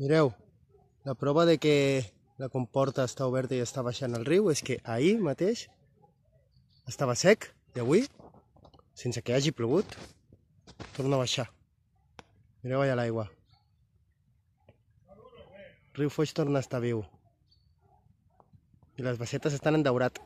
Mireu, la prova de que la comporta està oberta i està baixant el riu és que ahir mateix estava sec i avui, sense que hagi plogut, torna a baixar. Mireu allà l'aigua. Riu Foix torna a estar viu. I les bassetes estan en daurat.